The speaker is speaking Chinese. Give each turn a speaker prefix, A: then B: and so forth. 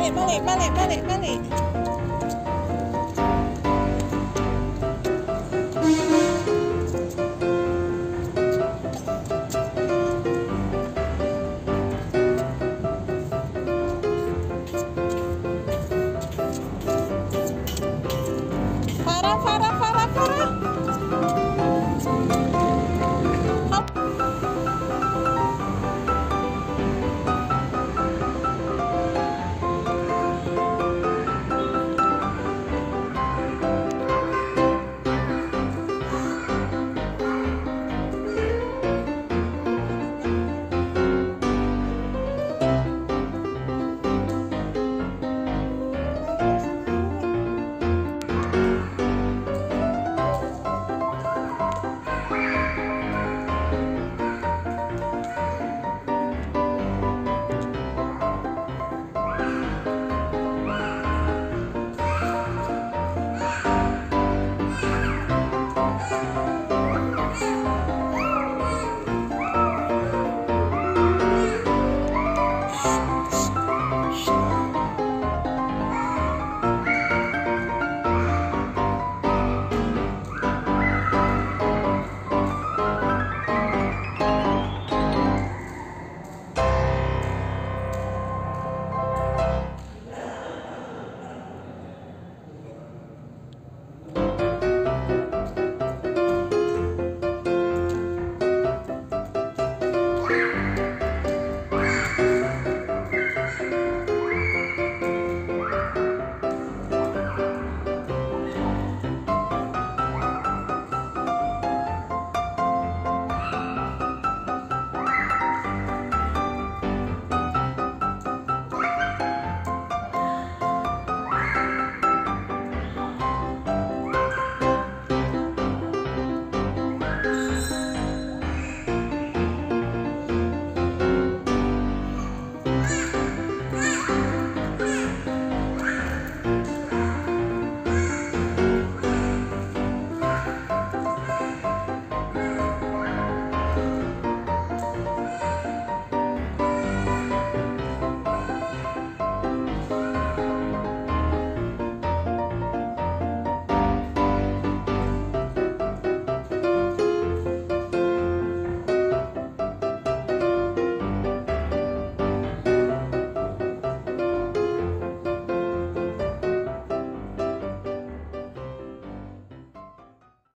A: 慢点慢点慢点慢点慢点